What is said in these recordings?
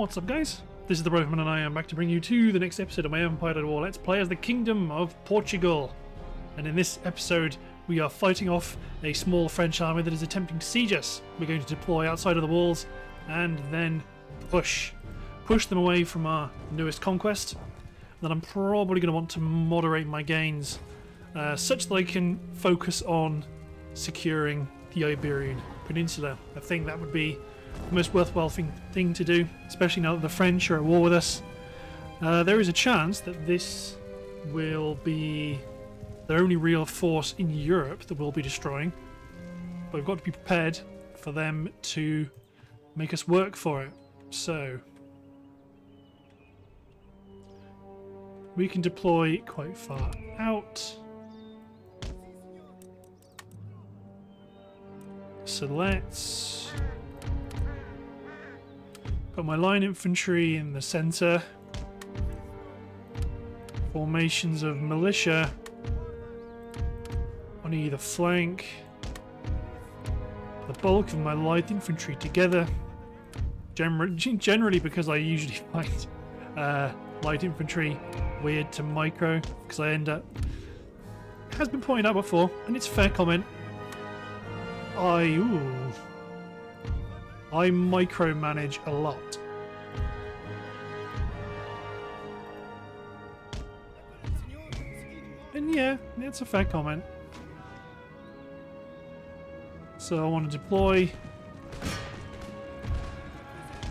What's up guys? This is the Rifleman and I am back to bring you to the next episode of my Empire Total War Let's Play as the Kingdom of Portugal. And in this episode we are fighting off a small French army that is attempting to siege us. We're going to deploy outside of the walls and then push. Push them away from our newest conquest. Then I'm probably going to want to moderate my gains uh, such that I can focus on securing the Iberian Peninsula. I think that would be the most worthwhile thing, thing to do, especially now that the French are at war with us. Uh, there is a chance that this will be the only real force in Europe that we'll be destroying. But we've got to be prepared for them to make us work for it. So, we can deploy quite far out. So let's put my line infantry in the center. Formations of militia on either flank. The bulk of my light infantry together. Generally because I usually find uh, light infantry weird to micro because I end up... Has been pointed out before and it's a fair comment I ooh, I micromanage a lot. And yeah, it's a fair comment. So I want to deploy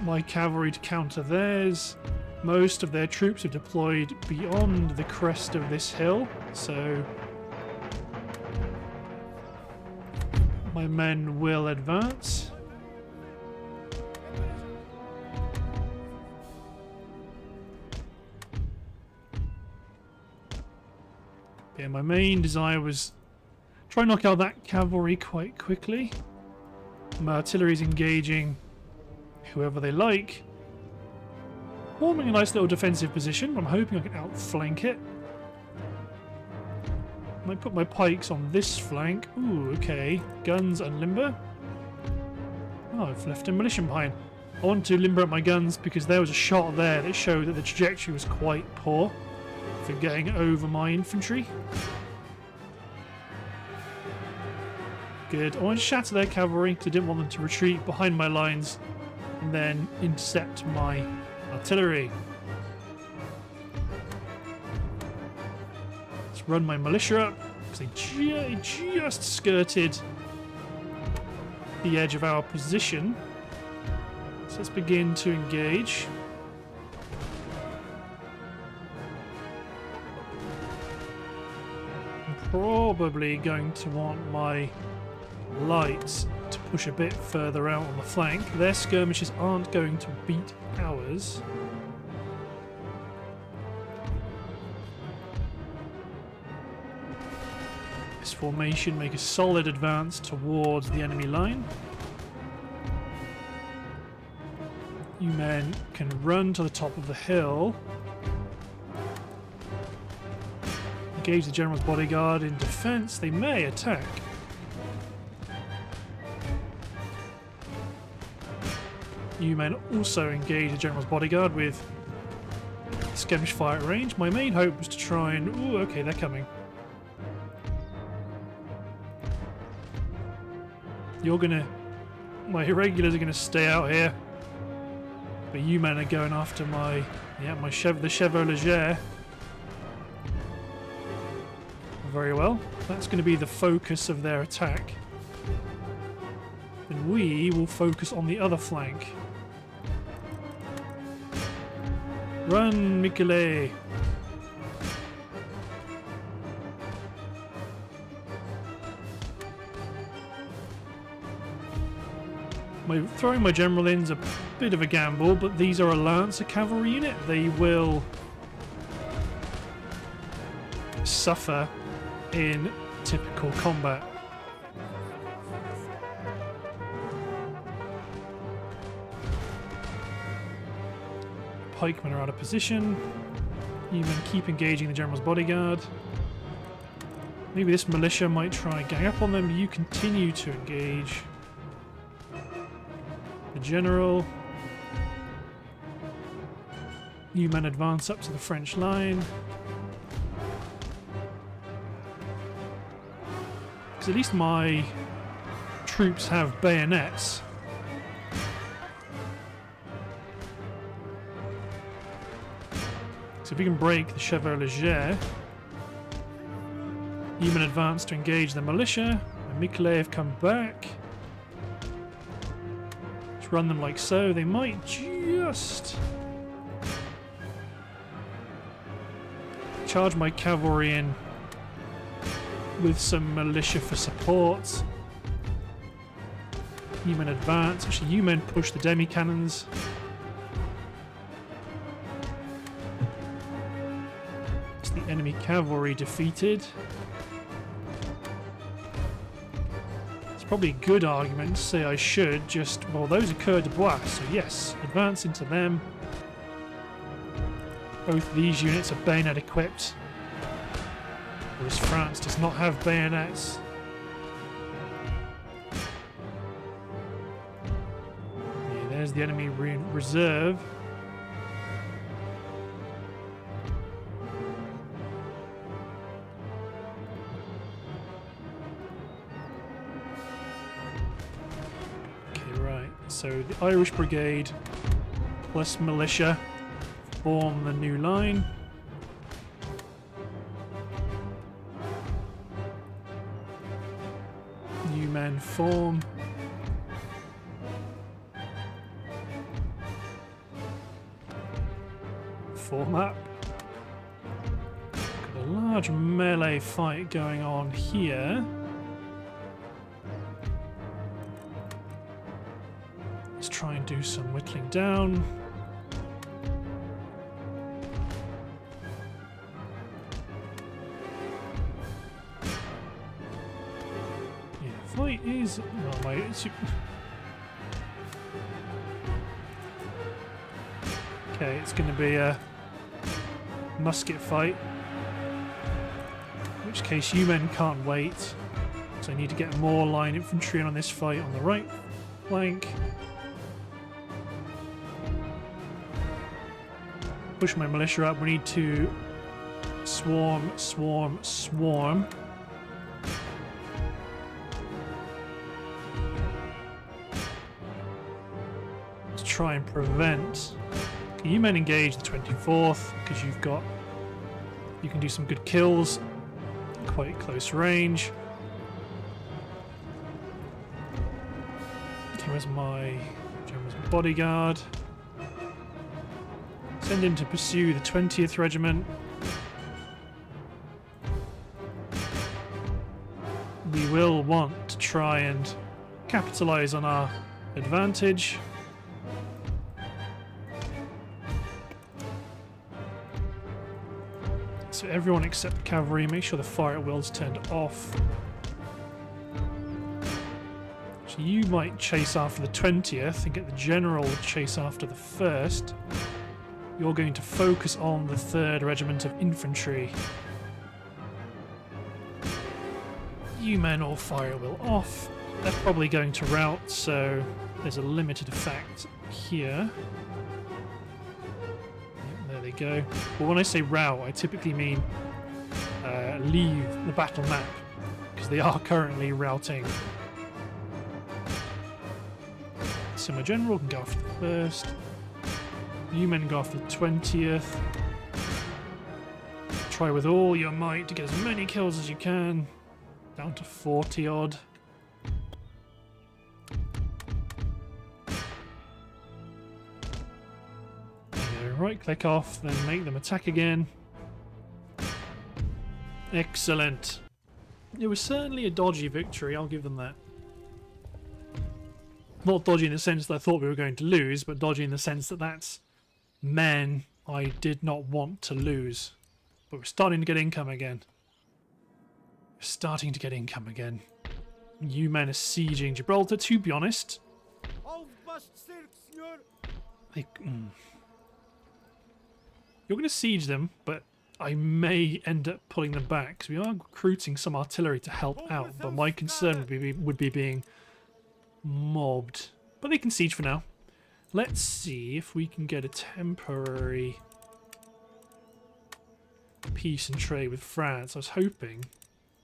my cavalry to counter theirs. Most of their troops have deployed beyond the crest of this hill, so My men will advance. My main desire was try and knock out that cavalry quite quickly. My artillery is engaging whoever they like. Forming a nice little defensive position. I'm hoping I can outflank it. Might put my pikes on this flank. Ooh, okay. Guns and limber. Oh, I've left a militia behind. I want to limber up my guns because there was a shot there that showed that the trajectory was quite poor getting over my infantry. Good. I want to shatter their cavalry because I didn't want them to retreat behind my lines and then intercept my artillery. Let's run my militia up because they ju just skirted the edge of our position. So let's begin to engage. Probably going to want my lights to push a bit further out on the flank. Their skirmishes aren't going to beat ours. This formation, make a solid advance towards the enemy line. You men can run to the top of the hill. Engage the General's bodyguard in defense. They may attack. You men also engage the General's bodyguard with skirmish fire at range. My main hope was to try and... Ooh, okay, they're coming. You're gonna... My irregulars are gonna stay out here. But you men are going after my... Yeah, my chev the Chevaux Leger. Very well. That's going to be the focus of their attack. And we will focus on the other flank. Run, Michele! My, throwing my general in's a bit of a gamble, but these are a Lancer cavalry unit. They will suffer in typical combat. Pikemen are out of position. You can keep engaging the general's bodyguard. Maybe this militia might try gang up on them. You continue to engage. The general. You men advance up to the French line. Because at least my troops have bayonets. So if we can break the Chevaux Leger, Human advance to engage the militia, and Mykolaiv come back. Let's run them like so. They might just charge my cavalry in with some militia for support. Human advance. Actually, you men push the demi cannons. It's the enemy cavalry defeated. It's probably a good argument to say I should just. Well, those are Coureur des Bois, so yes, advance into them. Both these units are bayonet equipped. France does not have bayonets. Yeah, there's the enemy re reserve. Okay, right. So the Irish Brigade plus militia form the new line. Fight going on here. Let's try and do some whittling down. Yeah, fight is. Well, my. Okay, it's going to be a musket fight. Which case, you men can't wait. So I need to get more line infantry in on this fight on the right flank. Push my militia up. We need to swarm, swarm, swarm. to try and prevent. You men engage the 24th because you've got. You can do some good kills, quite close range. Okay, where's my General's bodyguard? Send him to pursue the 20th Regiment. We will want to try and capitalize on our advantage. Everyone except cavalry, make sure the fire at will's turned off. So you might chase after the 20th and get the general chase after the 1st. You're going to focus on the 3rd Regiment of Infantry. You men all fire will off. They're probably going to rout, so there's a limited effect here. There they go. But when I say rout, I typically mean uh, leave the battle map, because they are currently routing. So my general can go after the first. You men go after the 20th. Try with all your might to get as many kills as you can. Down to 40 odd. Right click off, then make them attack again. Excellent. It was certainly a dodgy victory, I'll give them that. Not dodgy in the sense that I thought we were going to lose, but dodgy in the sense that that's men I did not want to lose. But we're starting to get income again. We're starting to get income again. You men are sieging Gibraltar, to be honest. They, mm. You're going to siege them, but I may end up pulling them back because we are recruiting some artillery to help out. But my concern would be would be being mobbed. But they can siege for now. Let's see if we can get a temporary peace and trade with France. I was hoping.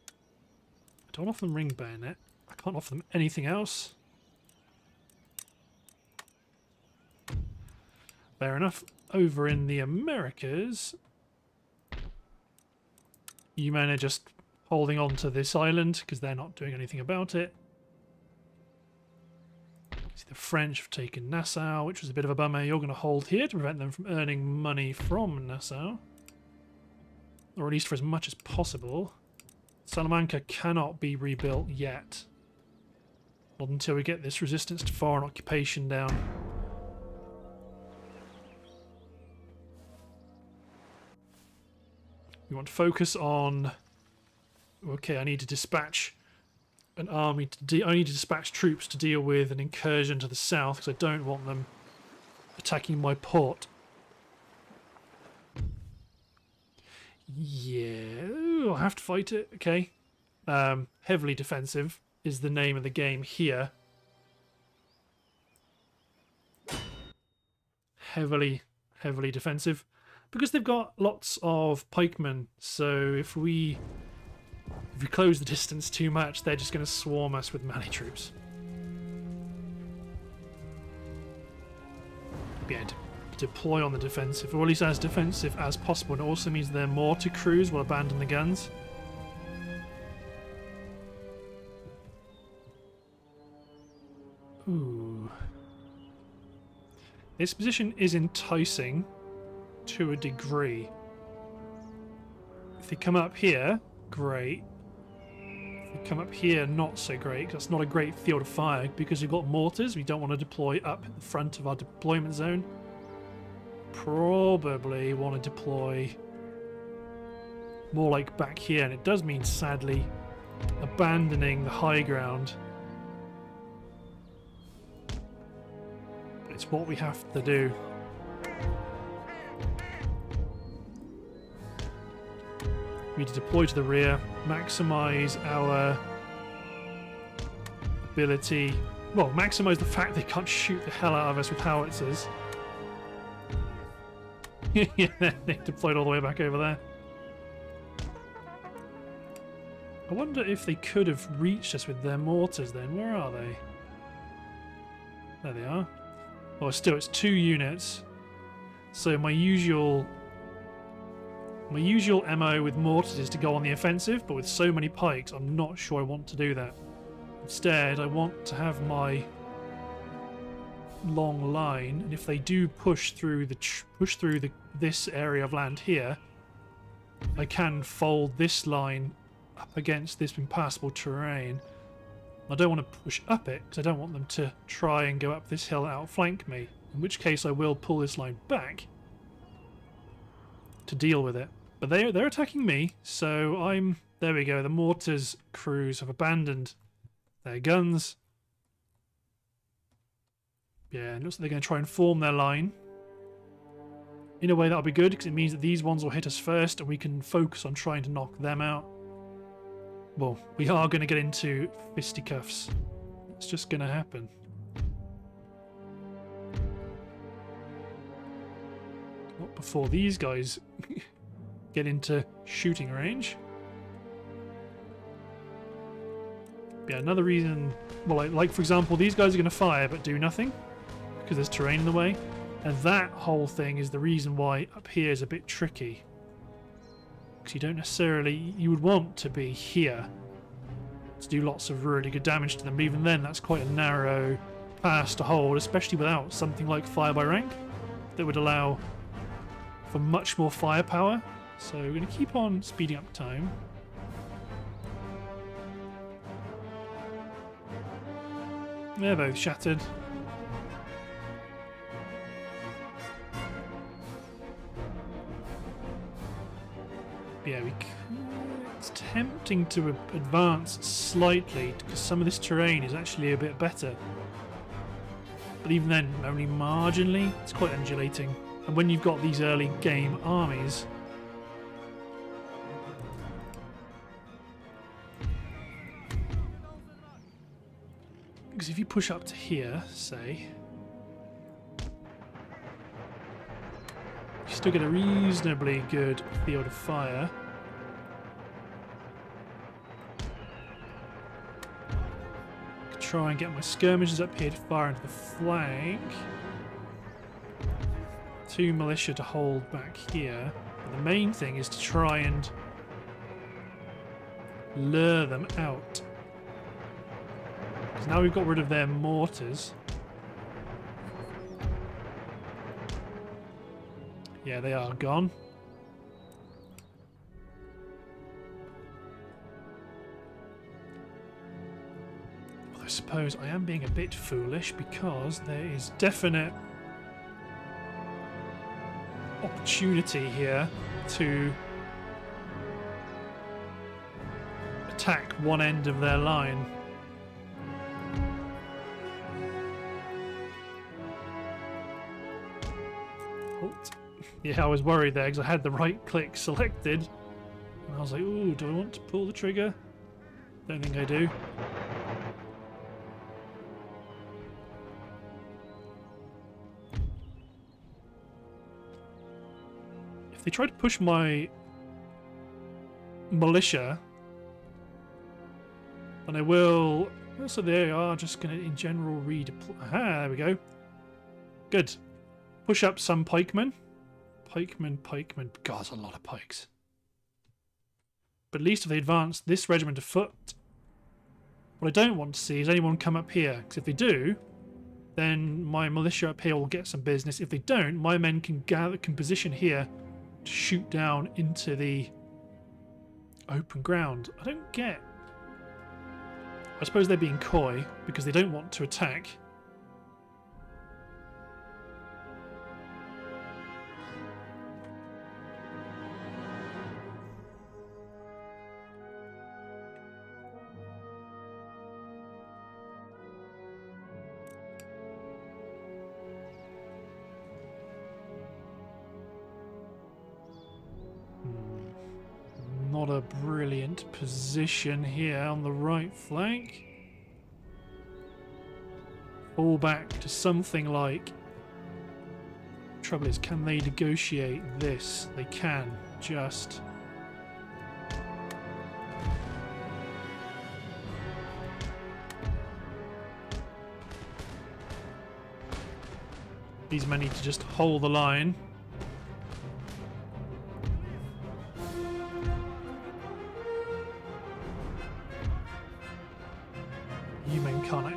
I don't offer them ring bayonet. I can't offer them anything else. Fair enough. Over in the Americas, you men are just holding on to this island because they're not doing anything about it. See, the French have taken Nassau, which was a bit of a bummer. You're going to hold here to prevent them from earning money from Nassau. Or at least for as much as possible. Salamanca cannot be rebuilt yet. Not until we get this resistance to foreign occupation down. We want to focus on... Okay, I need to dispatch an army to I need to dispatch troops to deal with an incursion to the south because I don't want them attacking my port. Yeah, I'll have to fight it. Okay. Um, heavily defensive is the name of the game here. Heavily, heavily defensive because they've got lots of pikemen. So if we if we close the distance too much, they're just going to swarm us with melee troops. Yeah, de deploy on the defensive, or at least as defensive as possible. And it also means they're mortar crews will abandon the guns. Ooh. This position is enticing to a degree. If they come up here, great. If they come up here, not so great, that's not a great field of fire, because we've got mortars, we don't want to deploy up the front of our deployment zone. Probably want to deploy more like back here, and it does mean, sadly, abandoning the high ground. It's what we have to do. We need to deploy to the rear, maximize our ability. Well, maximize the fact they can't shoot the hell out of us with howitzers. yeah, they deployed all the way back over there. I wonder if they could have reached us with their mortars then. Where are they? There they are. Well, still, it's two units. So my usual my usual MO with mortars is to go on the offensive, but with so many pikes, I'm not sure I want to do that. Instead, I want to have my long line, and if they do push through the push through the this area of land here, I can fold this line up against this impassable terrain. I don't want to push up it because I don't want them to try and go up this hill and outflank me. In which case, I will pull this line back to deal with it. But they they're attacking me, so I'm there we go. The mortars crews have abandoned their guns. Yeah, looks like they're going to try and form their line. In a way, that'll be good because it means that these ones will hit us first, and we can focus on trying to knock them out. Well, we are going to get into fisticuffs. It's just going to happen. Before these guys get into shooting range. Yeah, another reason, well, like, like for example, these guys are going to fire but do nothing because there's terrain in the way. And that whole thing is the reason why up here is a bit tricky. Because you don't necessarily, you would want to be here to do lots of really good damage to them. Even then, that's quite a narrow pass to hold, especially without something like fire by rank that would allow for much more firepower. So we're going to keep on speeding up time. They're both shattered. Yeah, we it's tempting to advance slightly because some of this terrain is actually a bit better. But even then, only marginally, it's quite undulating. And when you've got these early game armies, because if you push up to here, say, You still get a reasonably good field of fire. Try and get my skirmishers up here to fire into the flank. Two militia to hold back here. But the main thing is to try and lure them out. Because now we've got rid of their mortars. Yeah, they are gone. I suppose I am being a bit foolish because there is definite opportunity here to attack one end of their line. Halt. Yeah, I was worried there because I had the right click selected. And I was like, ooh, do I want to pull the trigger? Don't think I do. They try to push my militia, And I will... So they are just going to, in general, redeploy. Aha, there we go. Good. Push up some pikemen. Pikemen, pikemen. God, that's a lot of pikes. But at least if they advance this regiment of foot, what I don't want to see is anyone come up here. Because if they do, then my militia up here will get some business. If they don't, my men can gather, can position here to shoot down into the open ground. I don't get I suppose they're being coy because they don't want to attack. Position here on the right flank. Fall back to something like... Trouble is, can they negotiate this? They can, just... These men need to just hold the line.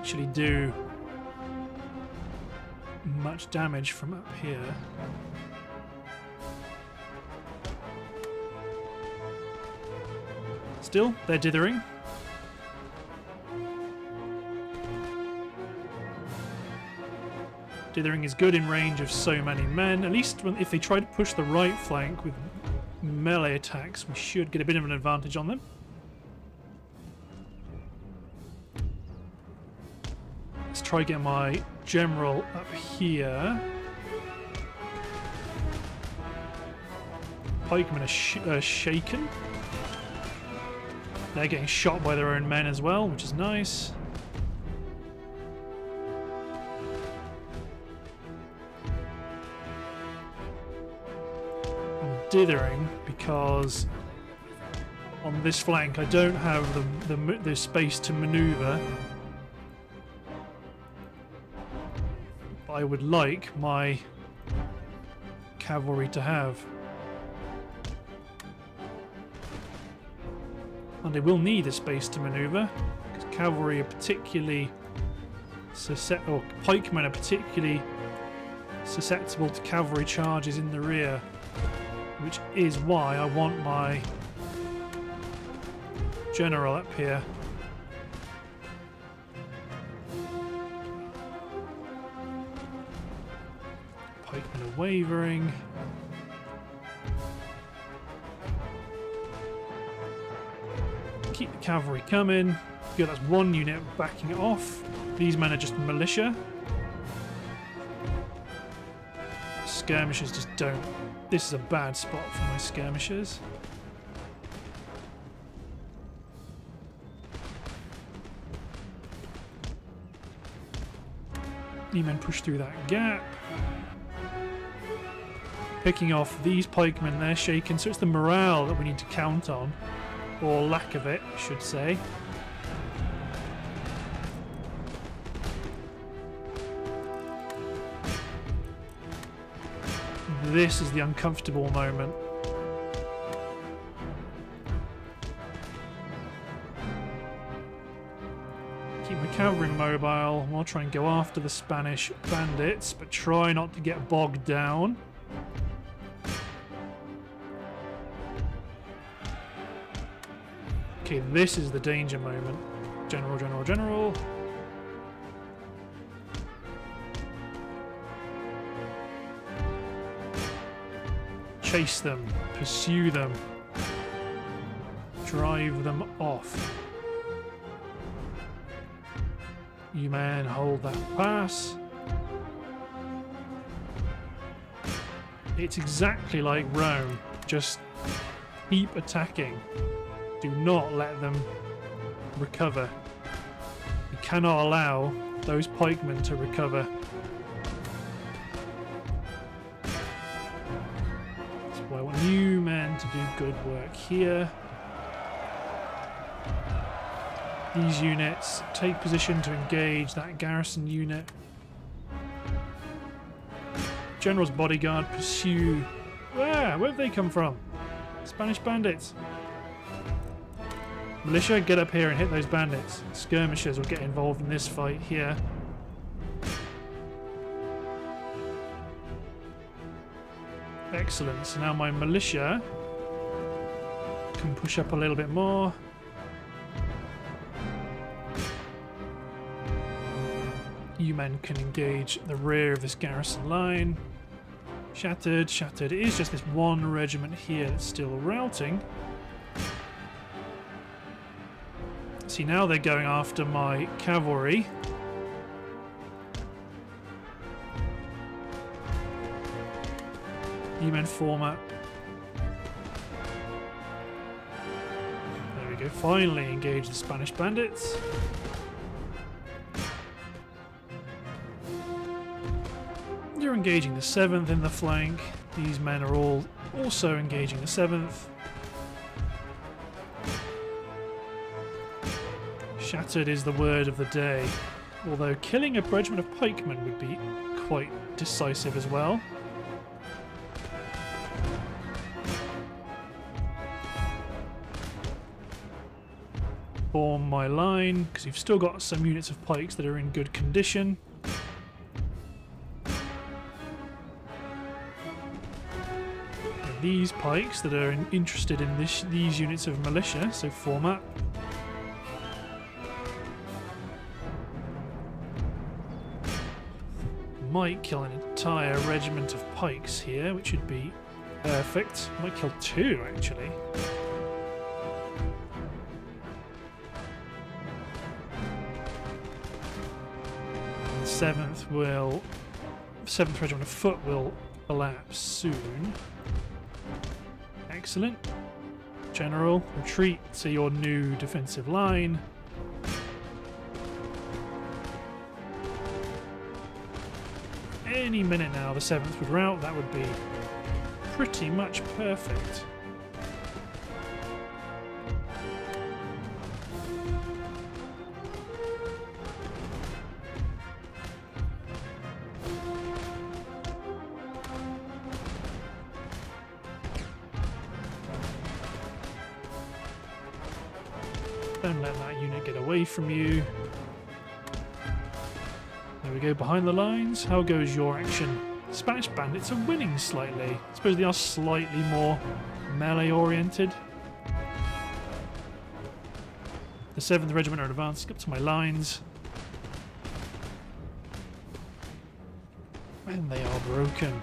Actually do much damage from up here. Still, they're dithering. Dithering is good in range of so many men. At least when, if they try to push the right flank with melee attacks, we should get a bit of an advantage on them. Try to get my general up here. Pikemen are, sh are shaken. They're getting shot by their own men as well, which is nice. I'm dithering because on this flank I don't have the, the, the space to maneuver I would like my cavalry to have. And they will need a space to manoeuvre, because cavalry are particularly susceptible, or pikemen are particularly susceptible to cavalry charges in the rear, which is why I want my general up here wavering. Keep the cavalry coming. Good, that's one unit backing off. These men are just militia. Skirmishers just don't... This is a bad spot for my skirmishers. You men push through that gap. Picking off these pikemen. They're shaken, so it's the morale that we need to count on, or lack of it, I should say. This is the uncomfortable moment. Keep my cavalry mobile. I'll try and go after the Spanish bandits, but try not to get bogged down. Okay, this is the danger moment. General, general, general. Chase them, pursue them, drive them off. You man, hold that pass. It's exactly like Rome, just keep attacking. Do not let them recover. You cannot allow those pikemen to recover. I want you men to do good work here. These units take position to engage that garrison unit. General's bodyguard pursue. Where? Where have they come from? Spanish bandits. Militia, get up here and hit those bandits. Skirmishers will get involved in this fight here. Excellent. So now my militia can push up a little bit more. You men can engage the rear of this garrison line. Shattered, shattered. It is just this one regiment here that's still routing. See, now they're going after my cavalry. You men form. There we go. Finally engage the Spanish bandits. You're engaging the 7th in the flank. These men are all also engaging the 7th. Shattered is the word of the day, although killing a regiment of pikemen would be quite decisive as well. Form my line, because you've still got some units of pikes that are in good condition. these pikes that are in, interested in this, these units of militia, so form up. Might kill an entire regiment of pikes here, which would be perfect. Might kill two, actually. Seventh will... Seventh regiment of foot will collapse soon. Excellent. General, retreat to your new defensive line. Any minute now the 7th would route, that would be pretty much perfect. How goes your action? Spanish bandits are winning slightly. I suppose they are slightly more melee oriented. The 7th Regiment are advancing up to my lines. And they are broken.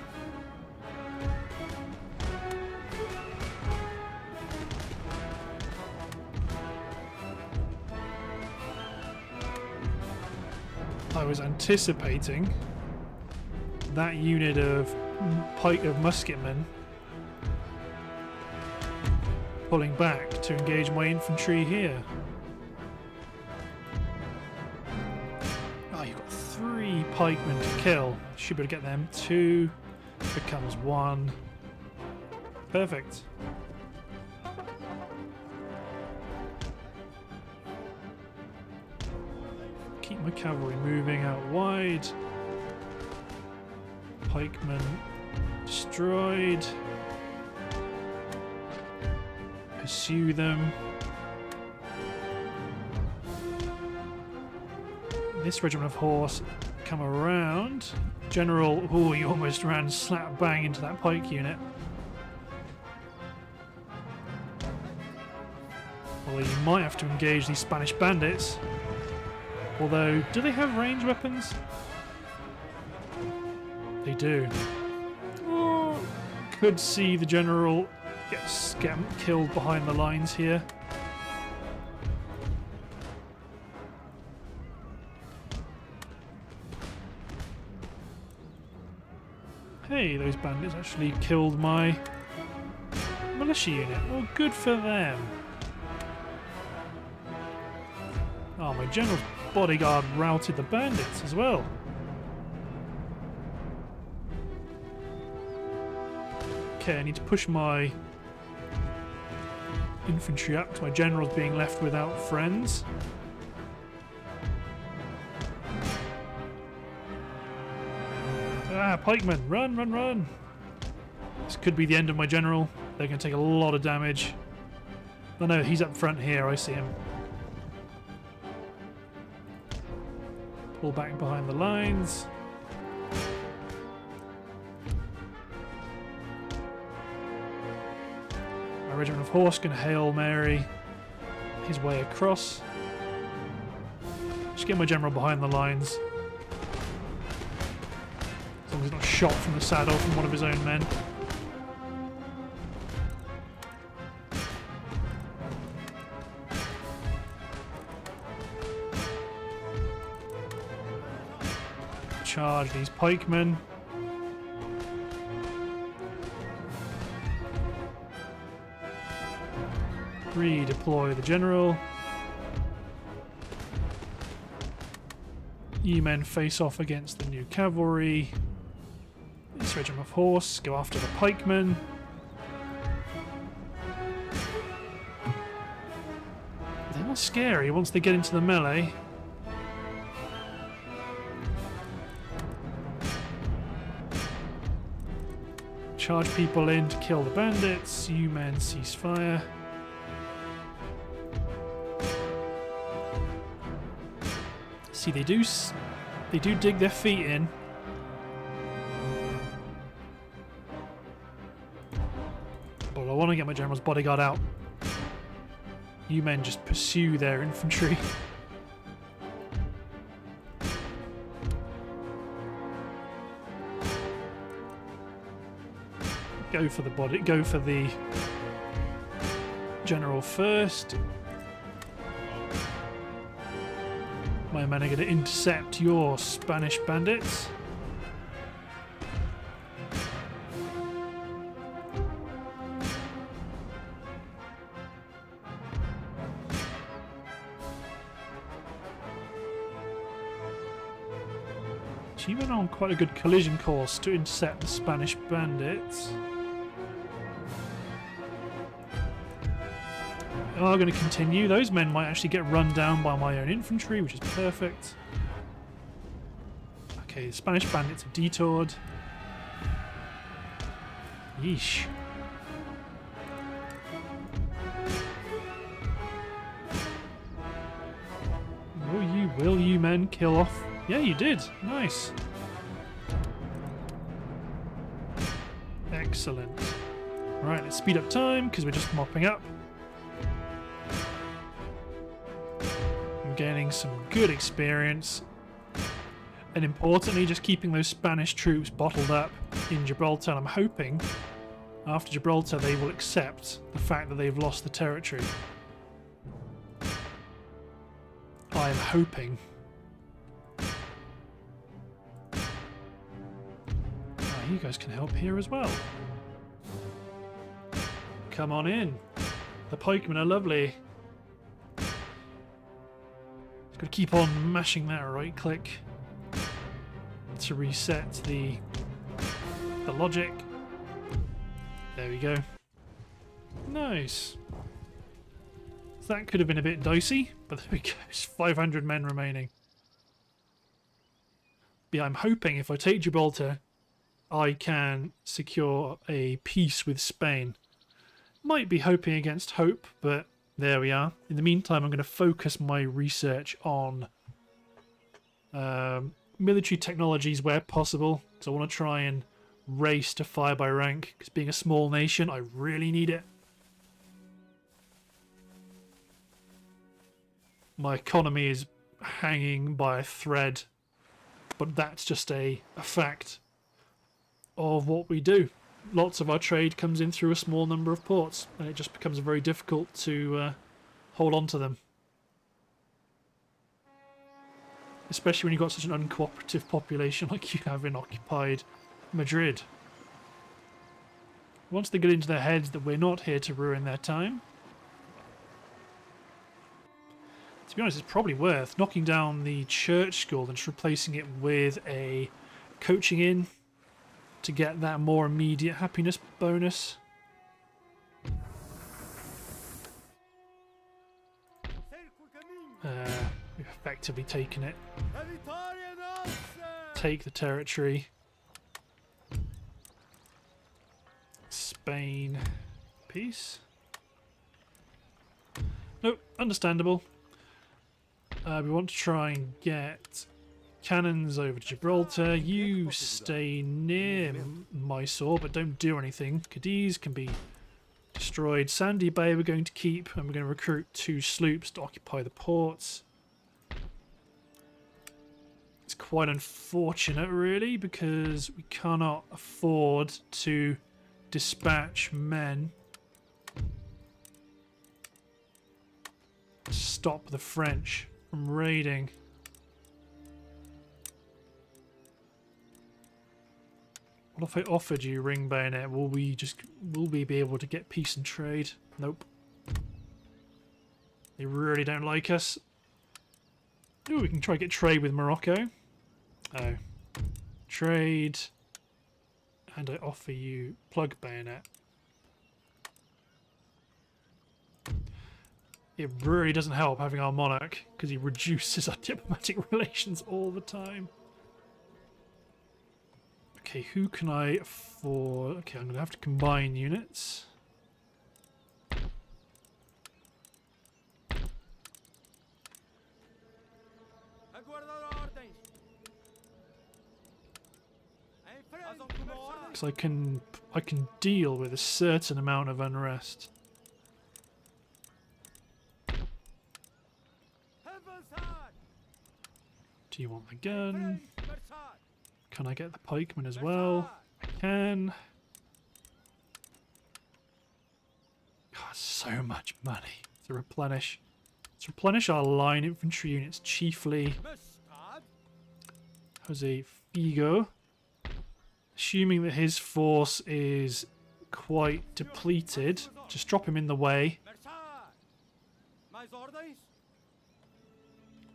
I was anticipating that unit of pike of musketmen pulling back to engage my infantry here. Oh, you've got three pikemen to kill. Should be able to get them. Two becomes one. Perfect. Keep my cavalry moving out wide. Pikemen destroyed. Pursue them. This regiment of horse come around. General, oh, you almost ran slap bang into that pike unit. Although you might have to engage these Spanish bandits. Although, do they have range weapons? Do. Oh, could see the general get, get killed behind the lines here. Hey, those bandits actually killed my militia unit. Well, good for them. Oh, my general's bodyguard routed the bandits as well. Okay, I need to push my infantry up because my general's being left without friends. Ah, pikemen, run, run, run! This could be the end of my general. They're going to take a lot of damage. Oh no, he's up front here, I see him. Pull back behind the lines. Regiment of horse can Hail Mary his way across. Just get my general behind the lines. As long as he's not shot from the saddle from one of his own men. Charge these pikemen. Redeploy the general. You men face off against the new cavalry. This regiment of horse go after the pikemen. They're not scary once they get into the melee. Charge people in to kill the bandits. You men cease fire. See, they do, they do dig their feet in. But I want to get my general's bodyguard out. You men just pursue their infantry. go for the body, go for the general first. My men are going to intercept your Spanish bandits. She went on quite a good collision course to intercept the Spanish bandits. Are going to continue. Those men might actually get run down by my own infantry, which is perfect. Okay, the Spanish bandits are detoured. Yeesh. Will you, will you men kill off? Yeah, you did. Nice. Excellent. Right, let's speed up time because we're just mopping up. Gaining some good experience. And importantly, just keeping those Spanish troops bottled up in Gibraltar. I'm hoping after Gibraltar they will accept the fact that they've lost the territory. I am hoping. Oh, you guys can help here as well. Come on in. The pikemen are lovely. Got to keep on mashing that right click to reset the the logic. There we go. Nice. So that could have been a bit dicey, but there we go. It's 500 men remaining. But yeah, I'm hoping if I take Gibraltar, I can secure a peace with Spain. Might be hoping against hope, but there we are. In the meantime, I'm going to focus my research on um, military technologies where possible, So I want to try and race to fire by rank, because being a small nation, I really need it. My economy is hanging by a thread, but that's just a, a fact of what we do. Lots of our trade comes in through a small number of ports, and it just becomes very difficult to uh, hold on to them. Especially when you've got such an uncooperative population like you have in occupied Madrid. Once they get into their heads that we're not here to ruin their time, to be honest, it's probably worth knocking down the church school and just replacing it with a coaching inn to get that more immediate happiness bonus. Uh, we've effectively taken it. Take the territory. Spain. Peace. Nope, understandable. Uh, we want to try and get cannons over to Gibraltar. You stay near Mysore, but don't do anything. Cadiz can be destroyed. Sandy Bay we're going to keep, and we're going to recruit two sloops to occupy the ports. It's quite unfortunate, really, because we cannot afford to dispatch men to stop the French from raiding. What if I offered you ring bayonet? Will we just will we be able to get peace and trade? Nope. They really don't like us. Ooh, we can try to get trade with Morocco. Oh. Trade. And I offer you plug bayonet. It really doesn't help having our monarch, because he reduces our diplomatic relations all the time. Okay, who can I afford? Okay, I'm going to have to combine units. Because I can, I can deal with a certain amount of unrest. Do you want the gun? Can I get the pikeman as well? I can. God, so much money to replenish. Let's replenish our line infantry units chiefly. Jose Figo. Assuming that his force is quite depleted, just drop him in the way.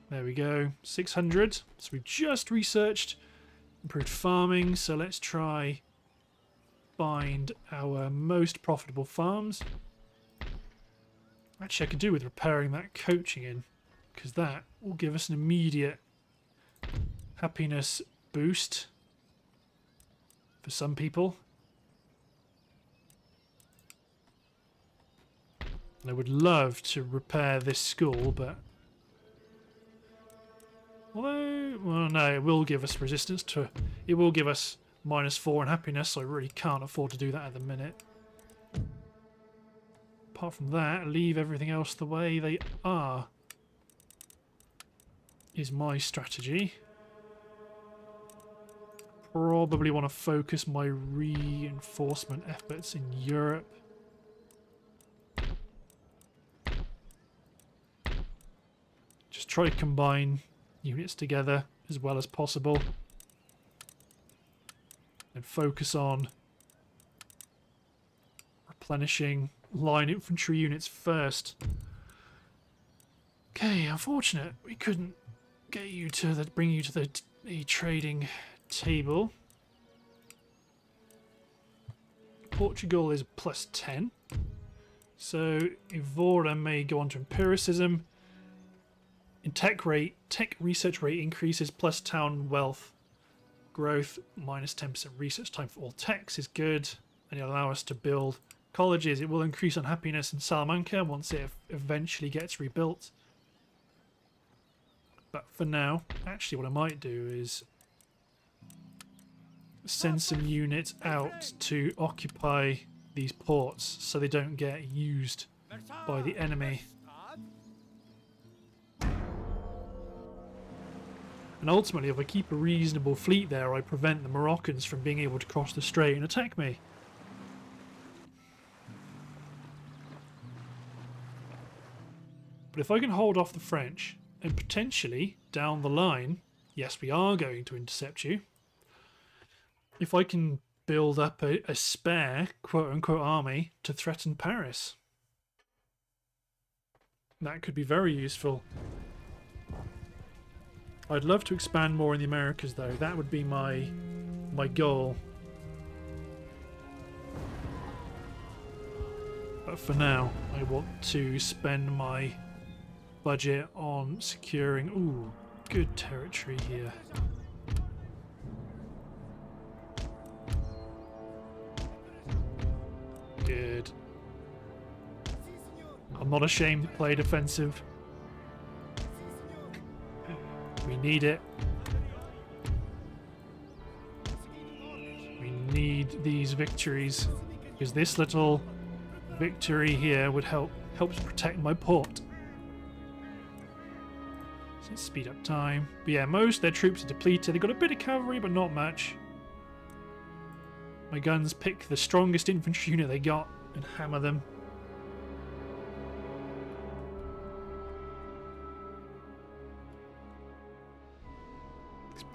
There we go, 600. So we've just researched improved farming, so let's try find our most profitable farms. Actually, I could do with repairing that coaching inn, because that will give us an immediate happiness boost for some people. I would love to repair this school, but Although, well, no, it will give us resistance to... It will give us minus four in happiness, so I really can't afford to do that at the minute. Apart from that, leave everything else the way they are. Is my strategy. Probably want to focus my reinforcement efforts in Europe. Just try to combine units together as well as possible and focus on replenishing line infantry units first. Okay, unfortunate we couldn't get you to the, bring you to the, the trading table. Portugal is plus 10. So Evora may go on to empiricism. In tech rate, tech research rate increases plus town wealth growth minus 10% research time for all techs is good and it'll allow us to build colleges. It will increase unhappiness in Salamanca once it eventually gets rebuilt. But for now, actually what I might do is send some units out to occupy these ports so they don't get used by the enemy. And ultimately, if I keep a reasonable fleet there, I prevent the Moroccans from being able to cross the strait and attack me. But if I can hold off the French, and potentially, down the line, yes, we are going to intercept you, if I can build up a, a spare quote-unquote army to threaten Paris, that could be very useful. I'd love to expand more in the Americas though. That would be my my goal. But for now, I want to spend my budget on securing ooh, good territory here. Good. I'm not ashamed to play defensive. We need it. We need these victories because this little victory here would help helps protect my port. So let's speed up time. But yeah, most their troops are depleted. They've got a bit of cavalry, but not much. My guns pick the strongest infantry unit they got and hammer them.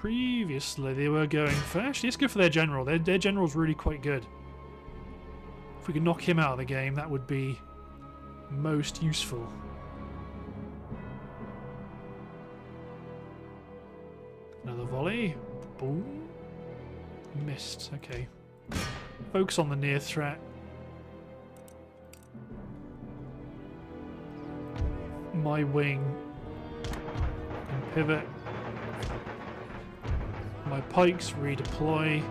Previously, they were going for... Actually, let's go for their general. Their, their general's really quite good. If we could knock him out of the game, that would be most useful. Another volley. Boom. Missed. Okay. Focus on the near threat. My wing. And pivot. My pikes redeploy.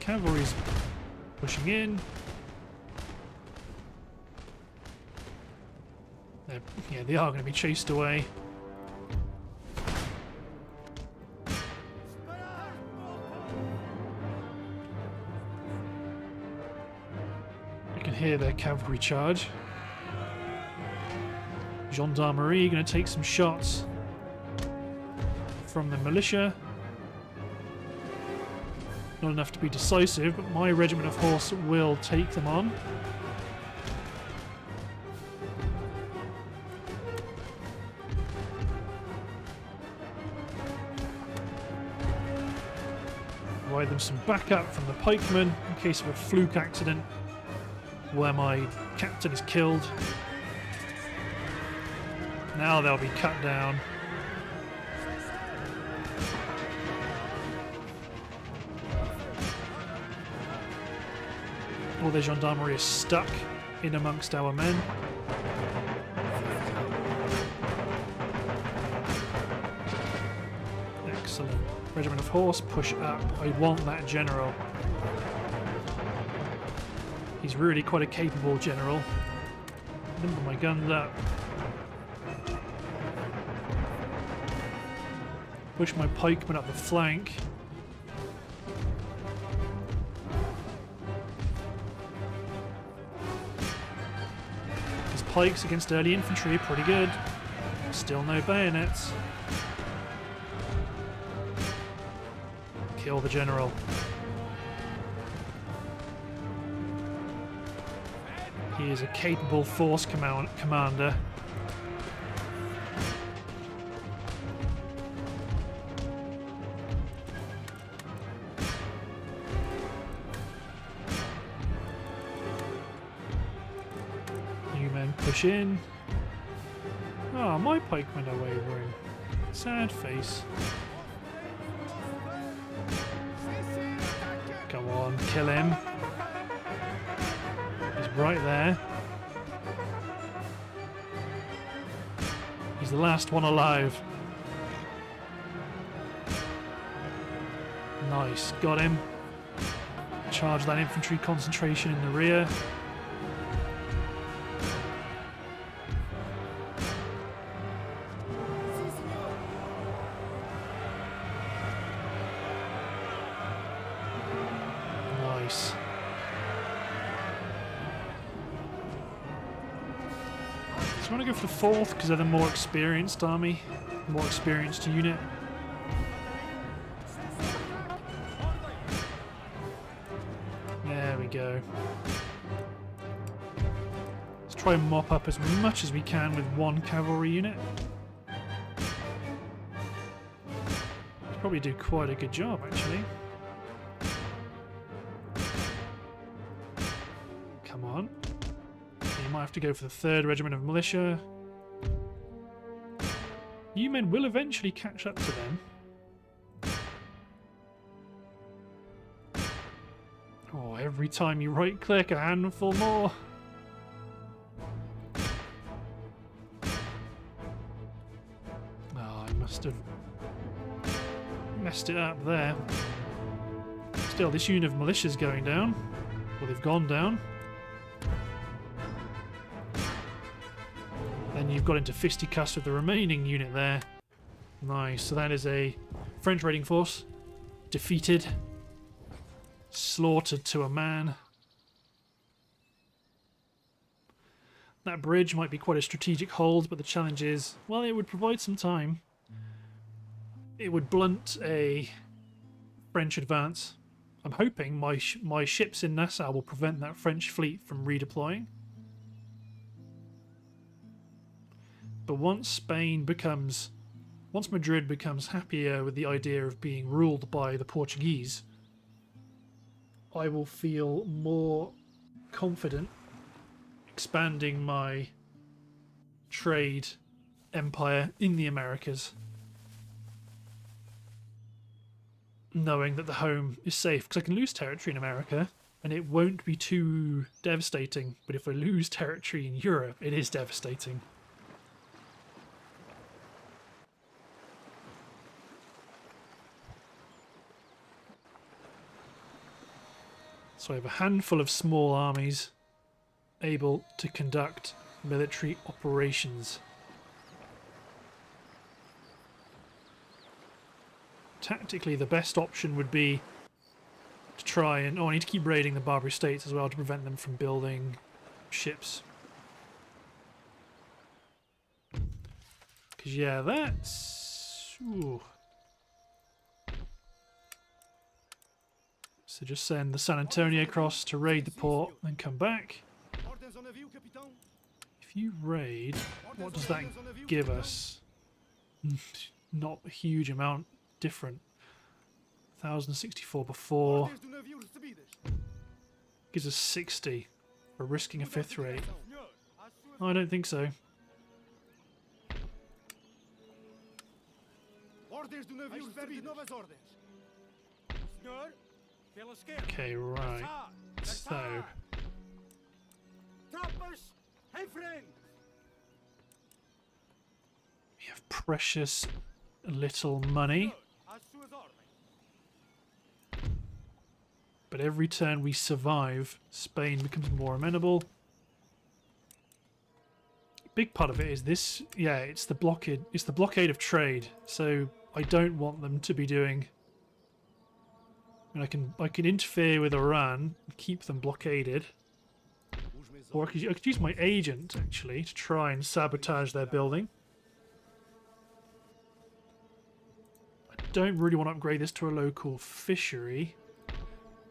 Cavalry's pushing in. They're, yeah, they are going to be chased away. Their cavalry charge. Gendarmerie going to take some shots from the militia. Not enough to be decisive, but my regiment of horse will take them on. Provide them some backup from the pikemen in case of a fluke accident where my captain is killed. Now they'll be cut down. All the gendarmerie is stuck in amongst our men. Excellent. Regiment of horse, push up. I want that general. He's really quite a capable general. Limber my guns up. Push my pikemen up the flank. His pikes against early infantry are pretty good. Still no bayonets. Kill the general. Is a capable force command commander. New men push in. Ah, oh, my pikemen are wavering. Sad face. Come on, kill him. The last one alive. Nice, got him. Charge that infantry concentration in the rear. Fourth because they're the more experienced army, more experienced unit. There we go. Let's try and mop up as much as we can with one cavalry unit. Probably do quite a good job actually. Come on. You might have to go for the 3rd Regiment of Militia. Men will eventually catch up to them. Oh, every time you right click, a handful more. Oh, I must have messed it up there. Still, this unit of militia's is going down. Well, they've gone down. You've got into fisticuffs with the remaining unit there. Nice. So that is a French raiding force defeated, slaughtered to a man. That bridge might be quite a strategic hold, but the challenge is, well, it would provide some time. It would blunt a French advance. I'm hoping my sh my ships in Nassau will prevent that French fleet from redeploying. But once Spain becomes, once Madrid becomes happier with the idea of being ruled by the Portuguese, I will feel more confident expanding my trade empire in the Americas. Knowing that the home is safe, because I can lose territory in America and it won't be too devastating. But if I lose territory in Europe, it is devastating. So I have a handful of small armies able to conduct military operations. Tactically, the best option would be to try and... Oh, I need to keep raiding the Barbary States as well to prevent them from building ships. Because, yeah, that's... Ooh. So just send the San Antonio across to raid the port, then come back. If you raid, what does that give us? Not a huge amount different. 1064 before. Gives us 60 for risking a fifth rate. I don't think so. Okay, right. So. We have precious little money. But every turn we survive, Spain becomes more amenable. Big part of it is this, yeah, it's the blockade, it's the blockade of trade. So I don't want them to be doing and I can I can interfere with Iran, keep them blockaded. Or I could, I could use my agent, actually, to try and sabotage their building. I don't really want to upgrade this to a local fishery.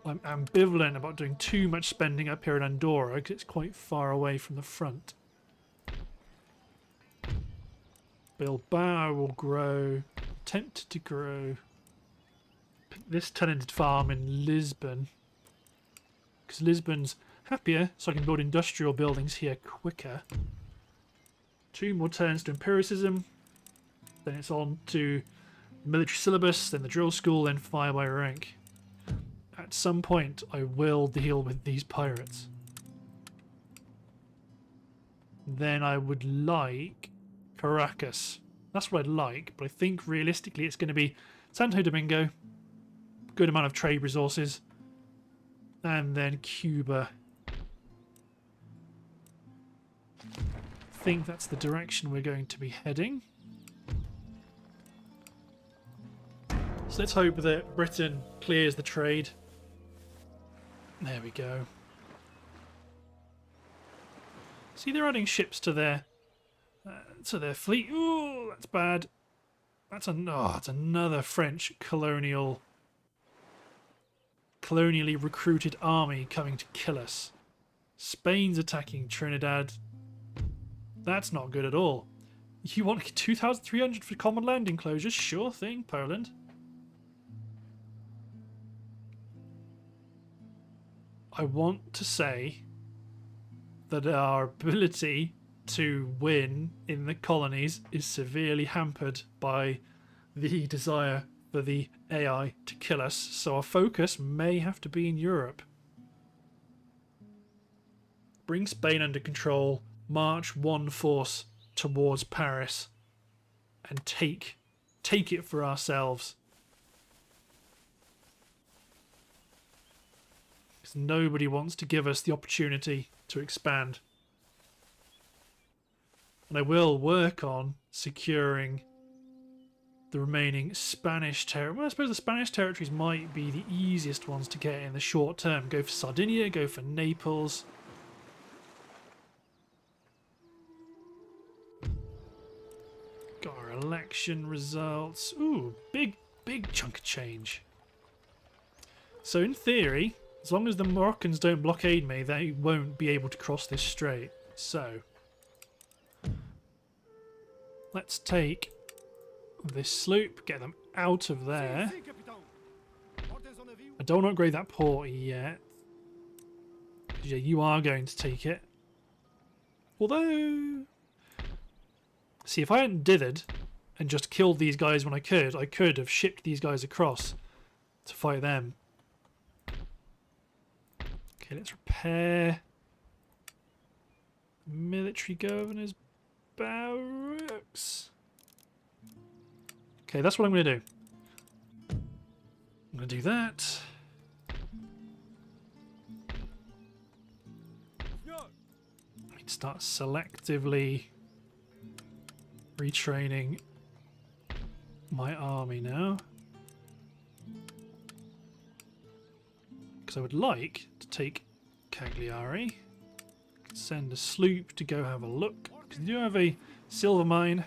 I'm ambivalent about doing too much spending up here in Andorra because it's quite far away from the front. Bilbao will grow, tempted to grow this tenanted farm in Lisbon. Because Lisbon's happier, so I can build industrial buildings here quicker. Two more turns to empiricism. then it's on to military syllabus, then the drill school, then fire by rank. At some point, I will deal with these pirates. Then I would like Caracas. That's what I'd like, but I think realistically it's going to be Santo Domingo, good amount of trade resources, and then Cuba. I think that's the direction we're going to be heading. So let's hope that Britain clears the trade. There we go. See, they're adding ships to their uh, to their fleet. Ooh, that's bad. That's an oh, that's another French colonial colonially recruited army coming to kill us. Spain's attacking Trinidad. That's not good at all. You want 2,300 for common land enclosures? Sure thing, Poland. I want to say that our ability to win in the colonies is severely hampered by the desire for the AI to kill us, so our focus may have to be in Europe. Bring Spain under control, march one force towards Paris, and take take it for ourselves. Because nobody wants to give us the opportunity to expand. And I will work on securing the remaining Spanish territory. Well, I suppose the Spanish territories might be the easiest ones to get in the short term. Go for Sardinia, go for Naples. Got our election results. Ooh, big, big chunk of change. So in theory, as long as the Moroccans don't blockade me, they won't be able to cross this strait. So, let's take this sloop, get them out of there. I don't upgrade that port yet. Yeah, you are going to take it. Although... See, if I hadn't dithered and just killed these guys when I could, I could have shipped these guys across to fight them. Okay, let's repair military governor's barracks. Okay, that's what I'm going to do. I'm going to do that. I need to start selectively retraining my army now. Because I would like to take Cagliari. Send a sloop to go have a look. Because they do have a silver mine.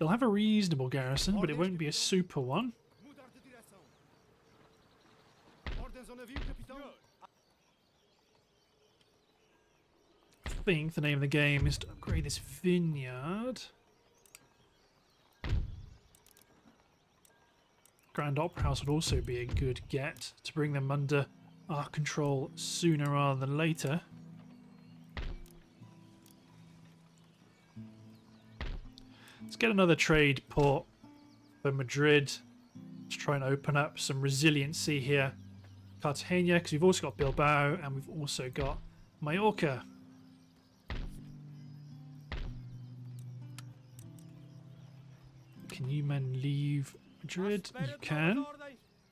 They'll have a reasonable garrison, but it won't be a super one. I think the name of the game is to upgrade this vineyard. Grand Opera House would also be a good get to bring them under our control sooner rather than later. Let's get another trade port for Madrid to try and open up some resiliency here. Cartagena, because we've also got Bilbao and we've also got Mallorca. Can you men leave Madrid, you can.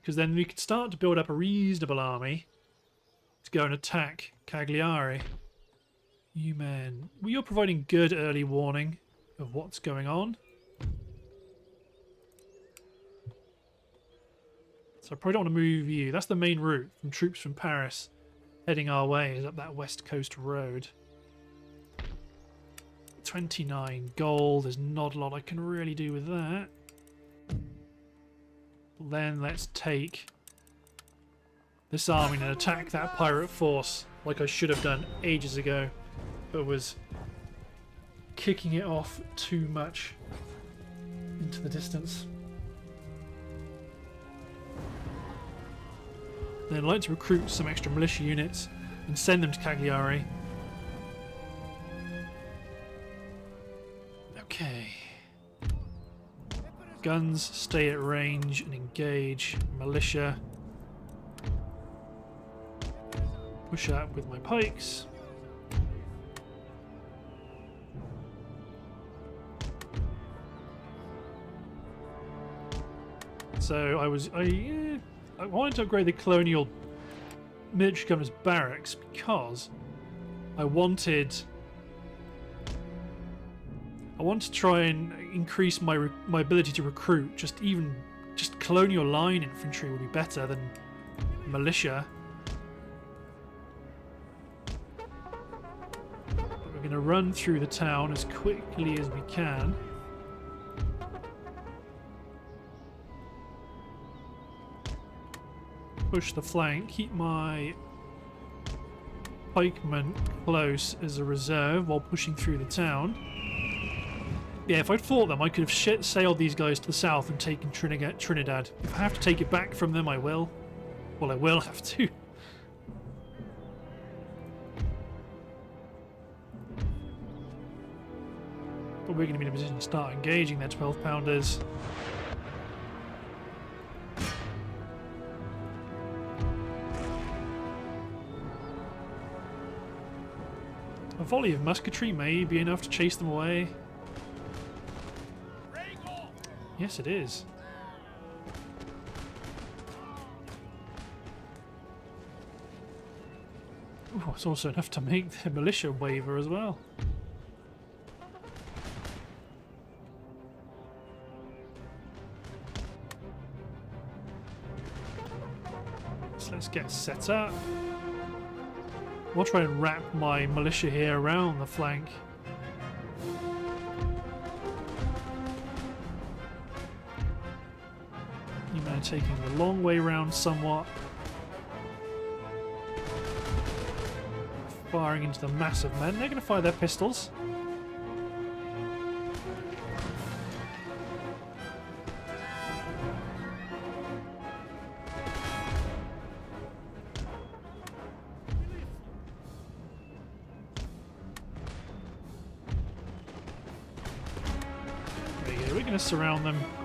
Because then we can start to build up a reasonable army to go and attack Cagliari. You men, well, you're providing good early warning of what's going on. So I probably don't want to move you. That's the main route from troops from Paris heading our way is up that west coast road. 29 gold. There's not a lot I can really do with that. Then let's take this army and attack that pirate force like I should have done ages ago, but was kicking it off too much into the distance. Then I'd like to recruit some extra militia units and send them to Cagliari. Okay. Guns stay at range and engage. Militia. Push up with my pikes. So I was I eh, I wanted to upgrade the colonial military governor's barracks because I wanted I want to try and increase my my ability to recruit. Just even just colonial line infantry would be better than militia. But we're going to run through the town as quickly as we can. Push the flank. Keep my pikemen close as a reserve while pushing through the town. Yeah, if I'd fought them, I could have sh sailed these guys to the south and taken Trinidad. If I have to take it back from them, I will. Well, I will have to. But we're going to be in a position to start engaging their 12 volley of musketry may be enough to chase them away. Yes, it is. Ooh, it's also enough to make the militia waver as well. So let's get set up. We'll try and wrap my militia here around the flank. You man taking the long way round somewhat. Firing into the mass of men. They're going to fire their pistols.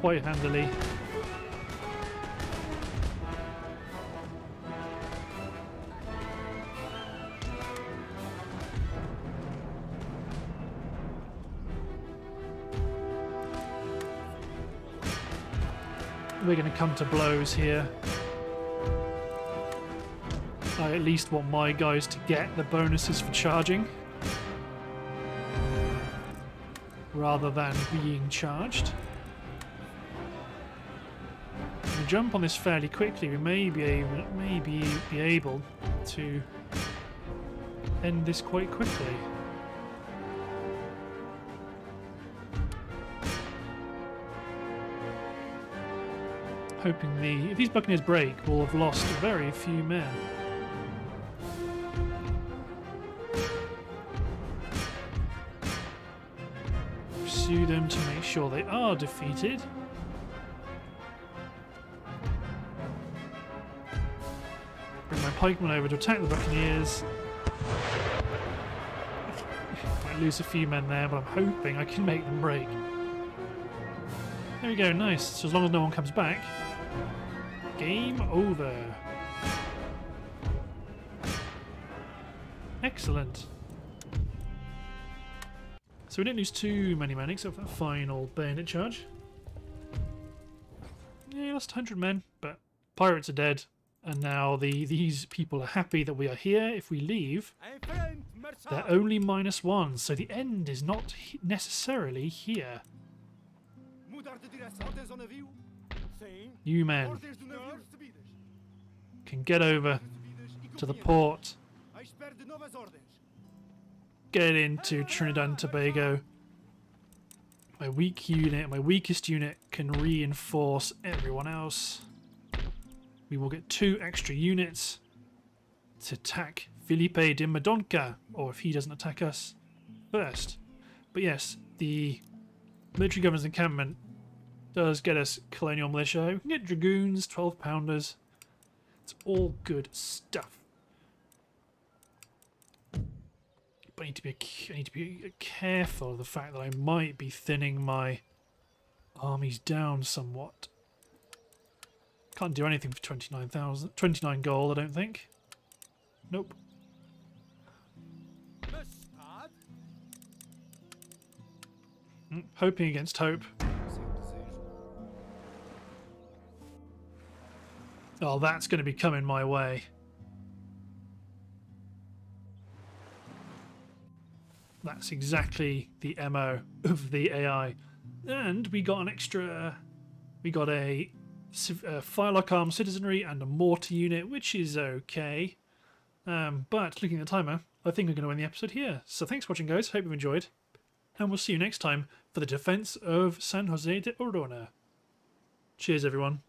Quite handily. we're going to come to blows here. I at least want my guys to get the bonuses for charging. Rather than being charged. We jump on this fairly quickly, we may be able, be able to end this quite quickly. hoping the if these Buccaneers break, we'll have lost very few men. Pursue them to make sure they are defeated. Pikemen over to attack the Buccaneers. Might lose a few men there, but I'm hoping I can make them break. There we go, nice. So as long as no one comes back, Game over. Excellent. So we didn't lose too many men except for that final bayonet charge. Yeah, lost 100 men, but pirates are dead. And now the these people are happy that we are here. If we leave, they're only minus one, so the end is not necessarily here. You men can get over to the port. Get into Trinidad and Tobago. My weak unit, my weakest unit can reinforce everyone else. We will get two extra units to attack Felipe de Madonca, or if he doesn't attack us first. But yes, the military governor's encampment does get us colonial militia. We can get dragoons, 12 pounders. It's all good stuff. But I need to be I need to be careful of the fact that I might be thinning my armies down somewhat. Can't do anything for 29,000 29 gold, I don't think. Nope. Mm, hoping against hope. Oh, that's going to be coming my way. That's exactly the MO of the AI. And we got an extra... We got a, firelock arm citizenry and a mortar unit, which is okay. Um, but looking at the timer, I think we're going to end the episode here. So thanks for watching, guys. Hope you've enjoyed. And we'll see you next time for the defense of San Jose de Oruña. Cheers, everyone.